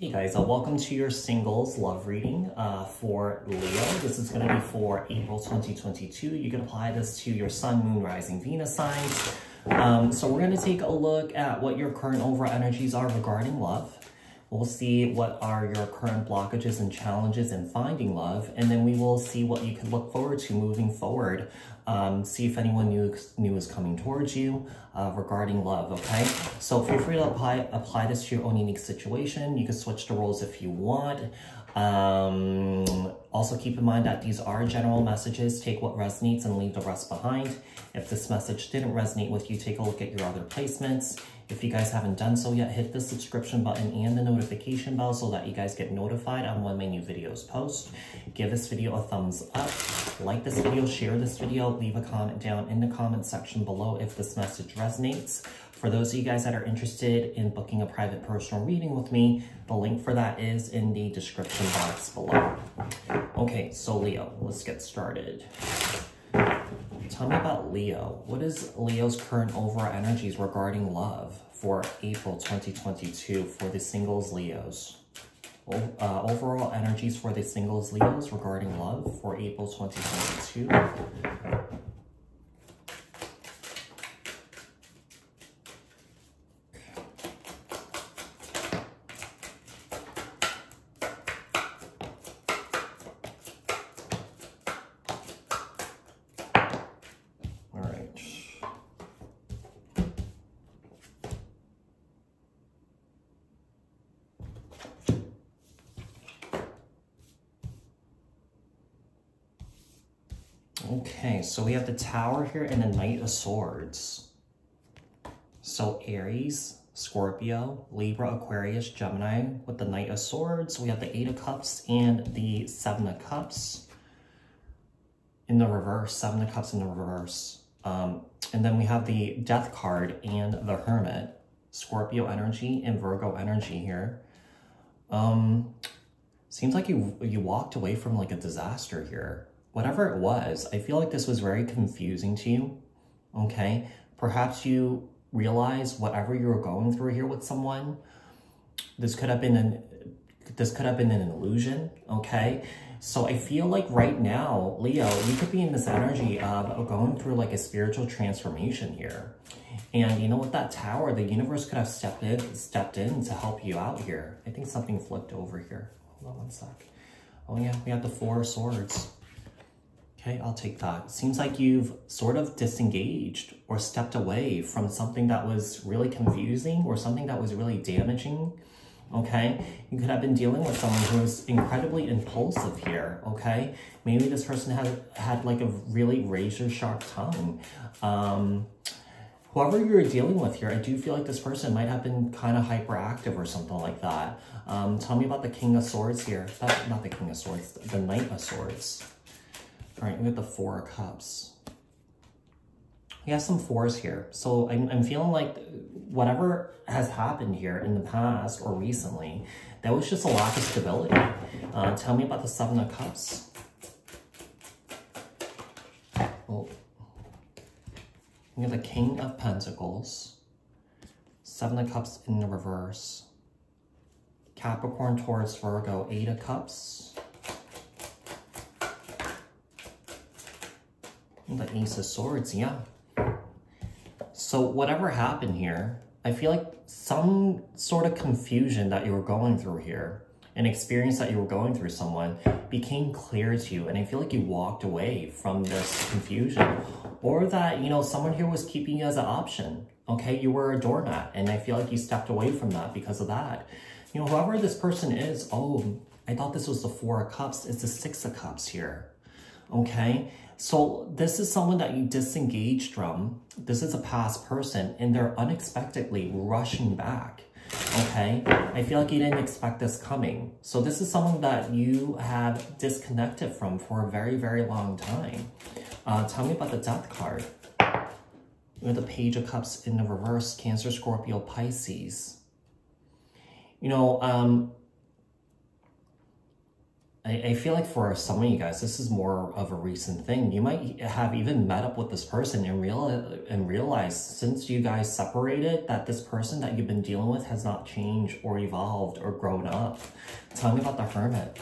Hey guys, uh, welcome to your singles love reading uh, for Leo. This is going to be for April 2022. You can apply this to your sun, moon, rising, Venus signs. Um, so we're going to take a look at what your current overall energies are regarding love. We'll see what are your current blockages and challenges in finding love, and then we will see what you can look forward to moving forward. Um, see if anyone new, new is coming towards you uh, regarding love, okay? So feel free to apply, apply this to your own unique situation. You can switch the roles if you want. Um, also keep in mind that these are general messages. Take what resonates and leave the rest behind. If this message didn't resonate with you, take a look at your other placements. If you guys haven't done so yet, hit the subscription button and the notification bell so that you guys get notified on when my new videos post. Give this video a thumbs up, like this video, share this video, leave a comment down in the comment section below if this message resonates. For those of you guys that are interested in booking a private personal reading with me, the link for that is in the description box below. Okay, so Leo, let's get started. Tell me about Leo. What is Leo's current overall energies regarding love for April 2022 for the singles Leos? Uh, overall energies for the singles Leos regarding love for April 2022. Okay, so we have the Tower here and the Knight of Swords. So Aries, Scorpio, Libra, Aquarius, Gemini with the Knight of Swords. We have the Eight of Cups and the Seven of Cups in the reverse, Seven of Cups in the reverse. Um, and then we have the Death card and the Hermit, Scorpio energy and Virgo energy here. Um, seems like you you walked away from like a disaster here whatever it was, I feel like this was very confusing to you, okay? Perhaps you realize whatever you were going through here with someone, this could have been an this could have been an illusion, okay? So I feel like right now, Leo, you could be in this energy of going through like a spiritual transformation here. And you know what, that tower, the universe could have stepped in, stepped in to help you out here. I think something flipped over here. Hold on one sec. Oh yeah, we have the four swords. Okay, I'll take that. Seems like you've sort of disengaged or stepped away from something that was really confusing or something that was really damaging. Okay, you could have been dealing with someone who was incredibly impulsive here. Okay, maybe this person had had like a really razor sharp tongue. Um, whoever you're dealing with here, I do feel like this person might have been kind of hyperactive or something like that. Um, tell me about the King of Swords here. Not, not the King of Swords, the Knight of Swords. All right, we got the Four of Cups. We have some fours here. So I'm, I'm feeling like whatever has happened here in the past or recently, that was just a lack of stability. Uh, tell me about the Seven of Cups. Oh. we have the King of Pentacles. Seven of Cups in the reverse. Capricorn, Taurus, Virgo, Eight of Cups. The Ace of Swords, yeah. So whatever happened here, I feel like some sort of confusion that you were going through here, an experience that you were going through someone became clear to you. And I feel like you walked away from this confusion or that, you know, someone here was keeping you as an option. Okay, you were a doormat and I feel like you stepped away from that because of that. You know, whoever this person is, oh, I thought this was the Four of Cups. It's the Six of Cups here. Okay, so this is someone that you disengaged from. This is a past person and they're unexpectedly rushing back. Okay, I feel like you didn't expect this coming. So this is someone that you have disconnected from for a very, very long time. Uh, tell me about the death card. The Page of Cups in the reverse, Cancer, Scorpio, Pisces. You know, um, I, feel like for some of you guys, this is more of a recent thing. You might have even met up with this person and real and realize since you guys separated that this person that you've been dealing with has not changed or evolved or grown up. Tell me about the Hermit.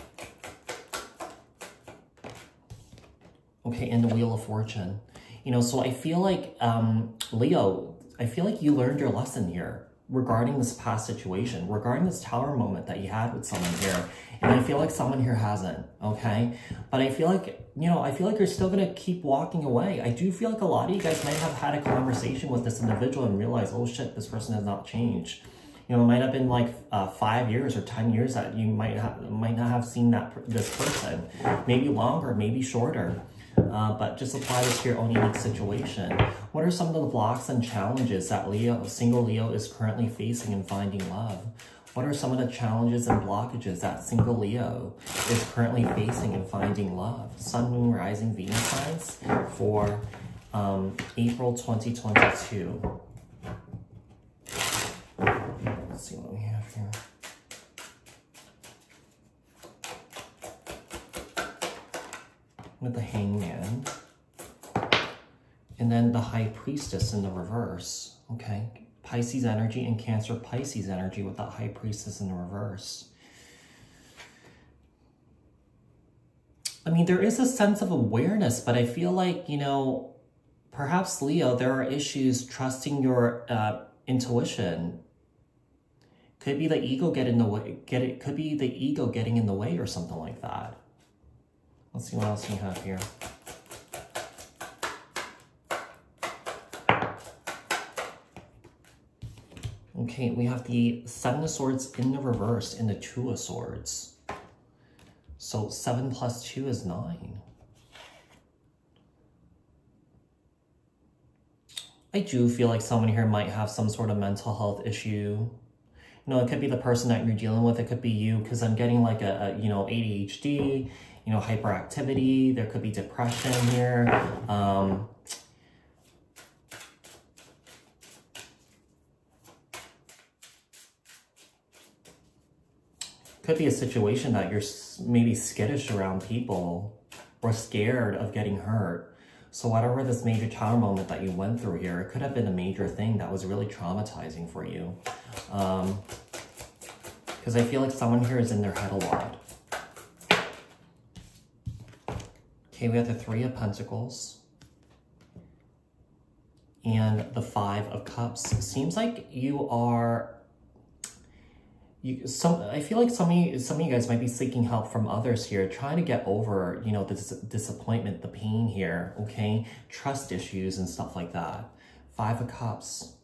Okay, and the Wheel of Fortune. You know, so I feel like, um, Leo, I feel like you learned your lesson here regarding this past situation, regarding this tower moment that you had with someone here. And I feel like someone here hasn't, okay? But I feel like, you know, I feel like you're still going to keep walking away. I do feel like a lot of you guys might have had a conversation with this individual and realize, oh shit, this person has not changed. You know, it might have been like uh, five years or 10 years that you might, have, might not have seen that this person. Maybe longer, maybe shorter. Uh, but just apply this to your own unique situation. What are some of the blocks and challenges that Leo, single Leo is currently facing in finding love? What are some of the challenges and blockages that single Leo is currently facing in finding love? Sun, Moon, Rising, Venus signs for um, April 2022. Let's see what we have here. With the Hangman. And then the High Priestess in the reverse, okay? Pisces energy and Cancer Pisces energy with that High Priestess in the reverse. I mean, there is a sense of awareness, but I feel like, you know, perhaps Leo, there are issues trusting your uh, intuition. Could be the ego get in the way, get it, could be the ego getting in the way or something like that. Let's see what else we have here. Okay, we have the Seven of Swords in the reverse and the Two of Swords. So 7 plus 2 is 9. I do feel like someone here might have some sort of mental health issue. You know, it could be the person that you're dealing with. It could be you because I'm getting like a, a, you know, ADHD, you know, hyperactivity. There could be depression here. Um, could be a situation that you're maybe skittish around people or scared of getting hurt. So whatever this major tower moment that you went through here, it could have been a major thing that was really traumatizing for you. Because um, I feel like someone here is in their head a lot. Okay, we have the Three of Pentacles. And the Five of Cups. Seems like you are you some I feel like some of you, some of you guys might be seeking help from others here, trying to get over, you know, the dis disappointment, the pain here, okay? Trust issues and stuff like that. Five of Cups.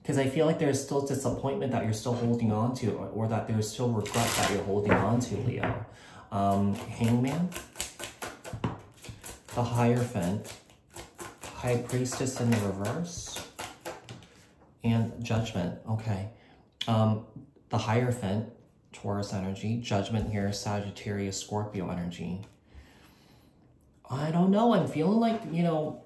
Because I feel like there's still disappointment that you're still holding on to, or, or that there's still regret that you're holding on to, Leo. Um, hangman. The Hierophant. High Priestess in the reverse. And Judgment, okay. Um, the Hierophant, Taurus energy, Judgment here, Sagittarius, Scorpio energy. I don't know. I'm feeling like, you know,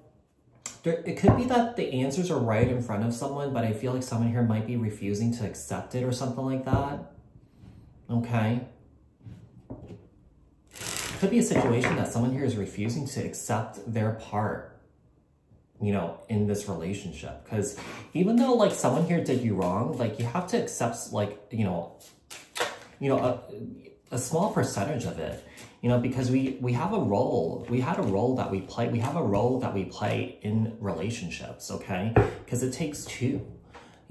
there, it could be that the answers are right in front of someone, but I feel like someone here might be refusing to accept it or something like that. Okay. Could be a situation that someone here is refusing to accept their part you know, in this relationship. Because even though like someone here did you wrong, like you have to accept like, you know, you know, a, a small percentage of it, you know, because we, we have a role, we had a role that we play, we have a role that we play in relationships, okay? Because it takes two.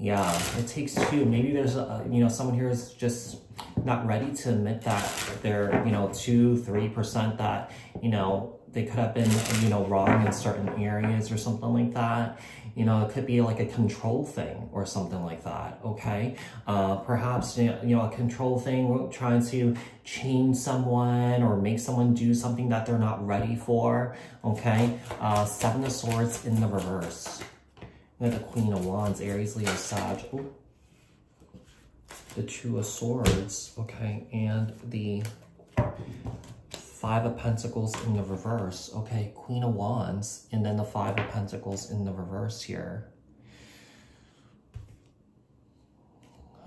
Yeah, it takes two. Maybe there's, a, you know, someone here is just not ready to admit that they're, you know, two, three percent that, you know, they could have been, you know, wrong in certain areas or something like that. You know, it could be like a control thing or something like that, okay? Uh, perhaps, you know, a control thing, trying to change someone or make someone do something that they're not ready for, okay? Uh, Seven of Swords in the reverse. We the Queen of Wands, Aries, Leo, Sag. Ooh. The Two of Swords, okay, and the Five of Pentacles in the reverse. Okay, Queen of Wands, and then the Five of Pentacles in the reverse here.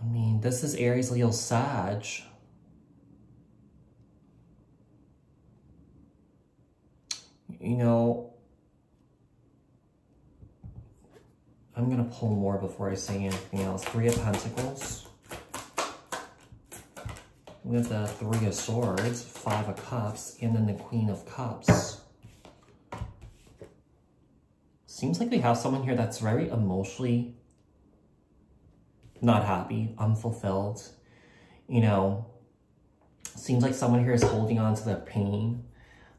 I mean, this is Aries, Leo, Sag. you know, I'm to pull more before I say anything else. Three of Pentacles. We have the Three of Swords, Five of Cups, and then the Queen of Cups. Seems like we have someone here that's very emotionally not happy, unfulfilled. You know, seems like someone here is holding on to their pain.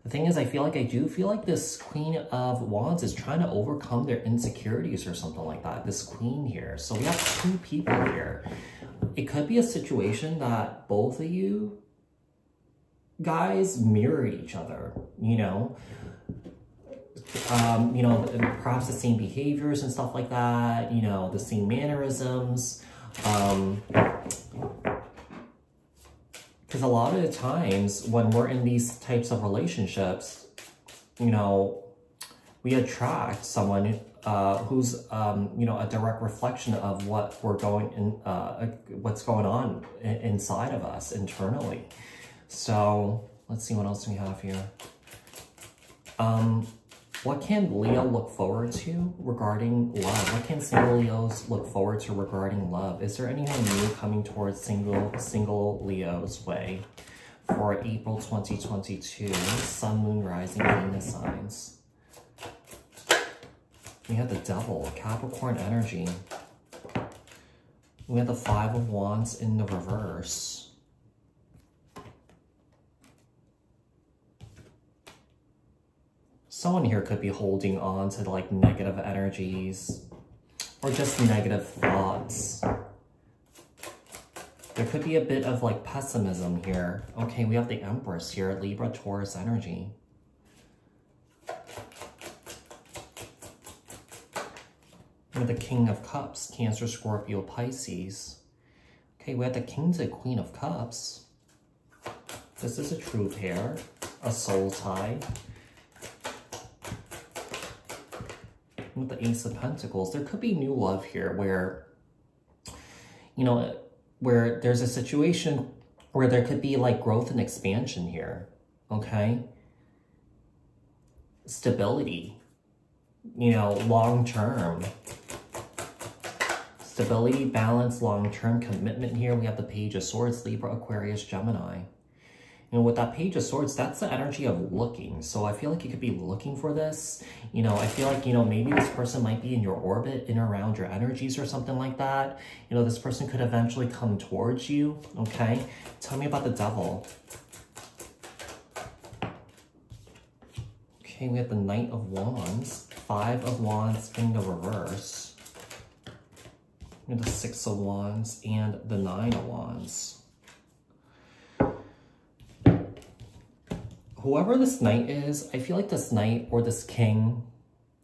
The thing is, I feel like I do feel like this Queen of Wands is trying to overcome their insecurities or something like that. This Queen here. So we have two people here. It could be a situation that both of you guys mirror each other, you know? Um, you know, perhaps the same behaviors and stuff like that, you know, the same mannerisms. Um, because a lot of the times when we're in these types of relationships, you know, we attract someone uh, who's, um, you know, a direct reflection of what we're going in, uh, what's going on inside of us internally. So let's see what else we have here. Um, what can Leo look forward to regarding love? What can single Leos look forward to regarding love? Is there anyone new coming towards single single Leo's way for April 2022? Sun, Moon, Rising, Venus signs. We have the Devil, Capricorn energy. We have the Five of Wands in the reverse. Someone here could be holding on to like negative energies or just negative thoughts. There could be a bit of like pessimism here. Okay, we have the Empress here, Libra, Taurus energy. We the King of Cups, Cancer, Scorpio, Pisces. Okay, we have the King to Queen of Cups. This is a true pair, a soul tie. With the Ace of Pentacles, there could be new love here where, you know, where there's a situation where there could be like growth and expansion here, okay? Stability, you know, long-term. Stability, balance, long-term commitment here. We have the Page of Swords, Libra, Aquarius, Gemini. You know, with that Page of Swords, that's the energy of looking. So I feel like you could be looking for this. You know, I feel like, you know, maybe this person might be in your orbit, in around your energies or something like that. You know, this person could eventually come towards you, okay? Tell me about the devil. Okay, we have the Knight of Wands, Five of Wands in the reverse. The Six of Wands and the Nine of Wands. Whoever this knight is, I feel like this knight or this king,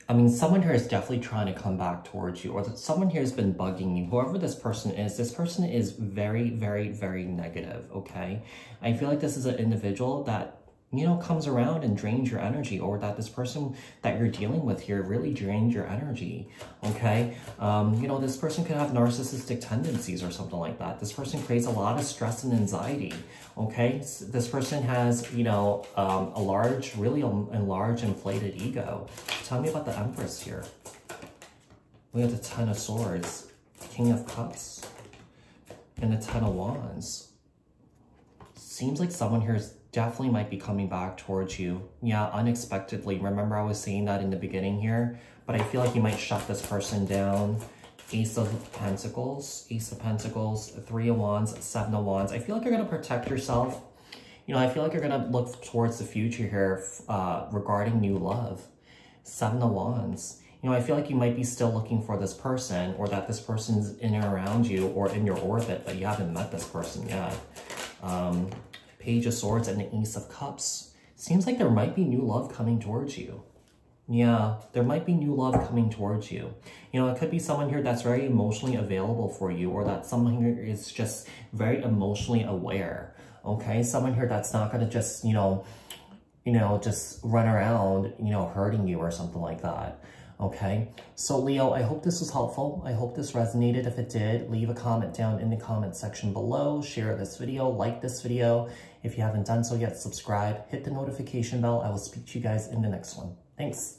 I mean, someone here is definitely trying to come back towards you or that someone here has been bugging you. Whoever this person is, this person is very, very, very negative, okay? I feel like this is an individual that you know, comes around and drains your energy or that this person that you're dealing with here really drains your energy, okay? Um, you know, this person could have narcissistic tendencies or something like that. This person creates a lot of stress and anxiety, okay? This person has, you know, um, a large, really a large inflated ego. Tell me about the Empress here. We have the Ten of Swords, King of Cups, and the Ten of Wands. Seems like someone here is definitely might be coming back towards you. Yeah, unexpectedly. Remember I was saying that in the beginning here, but I feel like you might shut this person down. Ace of Pentacles, Ace of Pentacles, Three of Wands, Seven of Wands. I feel like you're going to protect yourself. You know, I feel like you're going to look towards the future here uh, regarding new love. Seven of Wands. You know, I feel like you might be still looking for this person or that this person's in and around you or in your orbit, but you haven't met this person yet. Um, Page of Swords and the Ace of Cups. Seems like there might be new love coming towards you. Yeah, there might be new love coming towards you. You know, it could be someone here that's very emotionally available for you or that someone here is just very emotionally aware. Okay, someone here that's not going to just, you know, you know, just run around, you know, hurting you or something like that. Okay, so Leo, I hope this was helpful. I hope this resonated. If it did, leave a comment down in the comment section below. Share this video, like this video. If you haven't done so yet, subscribe, hit the notification bell. I will speak to you guys in the next one. Thanks.